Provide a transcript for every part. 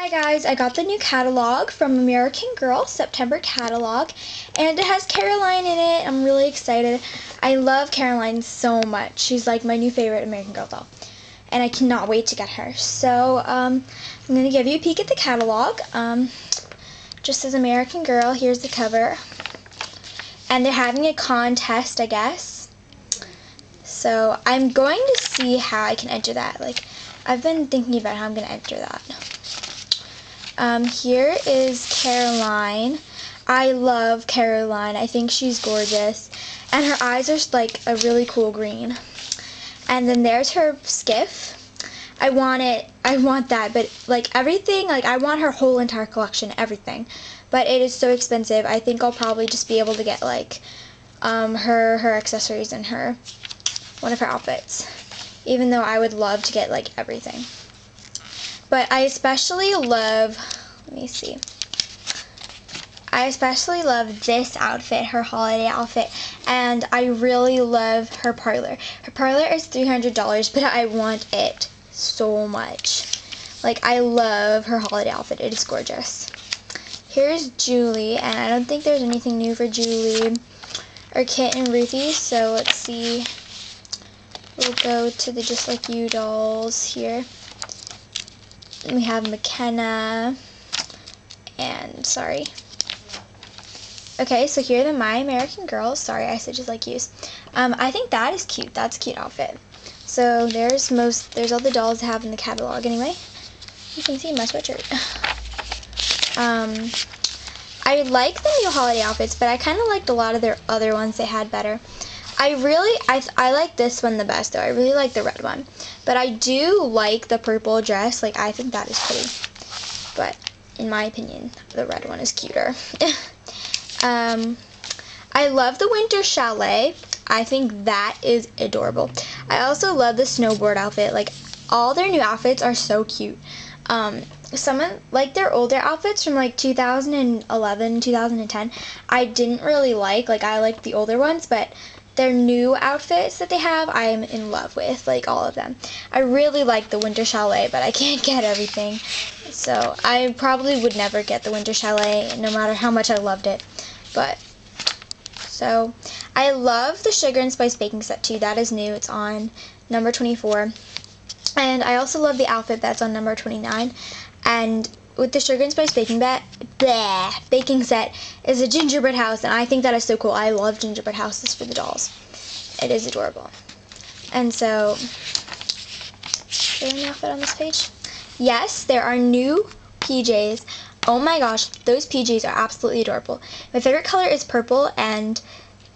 Hi guys, I got the new catalog from American Girl, September catalog, and it has Caroline in it. I'm really excited. I love Caroline so much. She's like my new favorite American Girl doll, and I cannot wait to get her. So um, I'm going to give you a peek at the catalog. Um, just as American Girl, here's the cover. And they're having a contest, I guess. So I'm going to see how I can enter that. Like, I've been thinking about how I'm going to enter that. Um, here is Caroline. I love Caroline. I think she's gorgeous. And her eyes are like a really cool green. And then there's her skiff. I want it, I want that, but like everything, like I want her whole entire collection, everything. But it is so expensive. I think I'll probably just be able to get like um, her, her accessories and her, one of her outfits. Even though I would love to get like everything. But I especially love, let me see. I especially love this outfit, her holiday outfit, and I really love her parlor. Her parlor is $300, but I want it so much. Like, I love her holiday outfit. It is gorgeous. Here's Julie, and I don't think there's anything new for Julie or Kit and Ruthie, so let's see. We'll go to the Just Like You dolls here we have McKenna, and sorry. Okay, so here are the My American Girls. Sorry, I said just like yous. Um, I think that is cute. That's a cute outfit. So there's most, there's all the dolls I have in the catalog anyway. You can see my sweatshirt. um, I like the new holiday outfits, but I kind of liked a lot of their other ones they had better. I really, I, I like this one the best though. I really like the red one. But I do like the purple dress. Like, I think that is pretty. But, in my opinion, the red one is cuter. um, I love the winter chalet. I think that is adorable. I also love the snowboard outfit. Like, all their new outfits are so cute. Um, some of, like their older outfits from like 2011, 2010, I didn't really like. Like, I liked the older ones, but their new outfits that they have, I'm in love with, like all of them. I really like the Winter Chalet, but I can't get everything. So I probably would never get the Winter Chalet, no matter how much I loved it. But, so, I love the Sugar and Spice baking set too. That is new. It's on number 24. And I also love the outfit that's on number 29. And with the Sugar and Spice baking bat, bleh, baking set is a gingerbread house, and I think that is so cool. I love gingerbread houses for the dolls. It is adorable. And so, there any outfit on this page? Yes, there are new PJs. Oh my gosh, those PJs are absolutely adorable. My favorite color is purple, and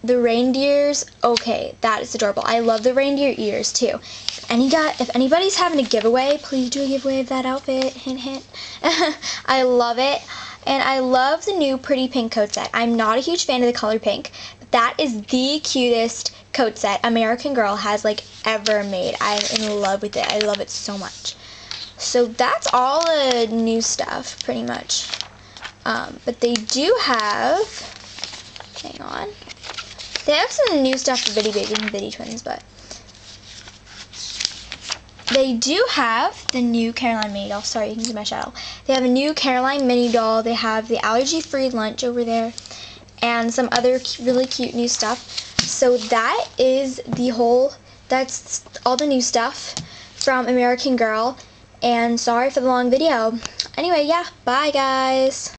the reindeers, okay, that is adorable. I love the reindeer ears too. If any got, if anybody's having a giveaway, please do a giveaway of that outfit. Hint, hint. I love it. And I love the new Pretty Pink coat set. I'm not a huge fan of the color pink, but that is the cutest coat set American Girl has like ever made. I'm in love with it. I love it so much. So that's all the new stuff, pretty much. Um, but they do have, hang on, they have some new stuff for Bitty Babies and Bitty Twins, but they do have the new Caroline mini doll. Sorry, you can see my shadow. They have a new Caroline mini doll. They have the allergy-free lunch over there and some other really cute new stuff. So that is the whole, that's all the new stuff from American Girl. And sorry for the long video. Anyway, yeah, bye guys.